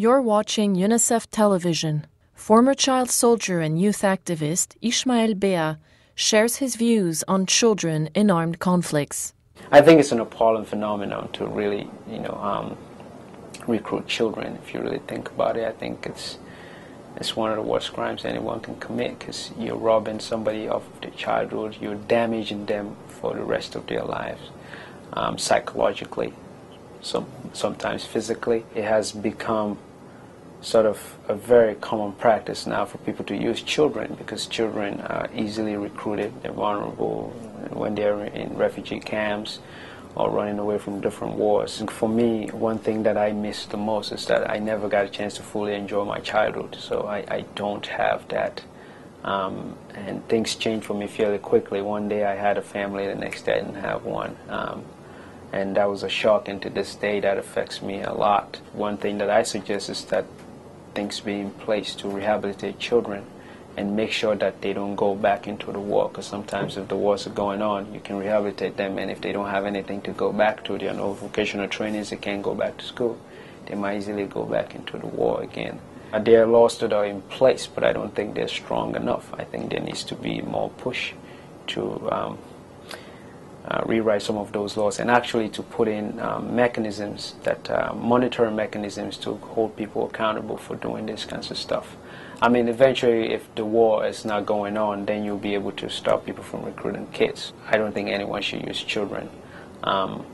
You're watching UNICEF Television. Former child soldier and youth activist Ishmael Beah shares his views on children in armed conflicts. I think it's an appalling phenomenon to really, you know, um, recruit children. If you really think about it, I think it's it's one of the worst crimes anyone can commit because you're robbing somebody of their childhood, you're damaging them for the rest of their lives, um, psychologically, some sometimes physically. It has become sort of a very common practice now for people to use children because children are easily recruited, they're vulnerable when they're in refugee camps or running away from different wars. And for me, one thing that I miss the most is that I never got a chance to fully enjoy my childhood, so I, I don't have that. Um, and things change for me fairly quickly. One day I had a family, the next day I didn't have one. Um, and that was a shock, and to this day that affects me a lot. One thing that I suggest is that things be in place to rehabilitate children and make sure that they don't go back into the war because sometimes if the wars are going on you can rehabilitate them and if they don't have anything to go back to there are no vocational trainings they can't go back to school they might easily go back into the war again. Uh, there are laws that are in place but I don't think they're strong enough. I think there needs to be more push to um, uh, rewrite some of those laws and actually to put in um, mechanisms that uh, monitoring mechanisms to hold people accountable for doing this kinds of stuff. I mean, eventually, if the war is not going on, then you'll be able to stop people from recruiting kids. I don't think anyone should use children um,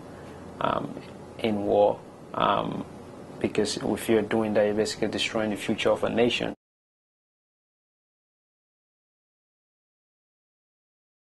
um, in war um, because if you're doing that, you're basically destroying the future of a nation.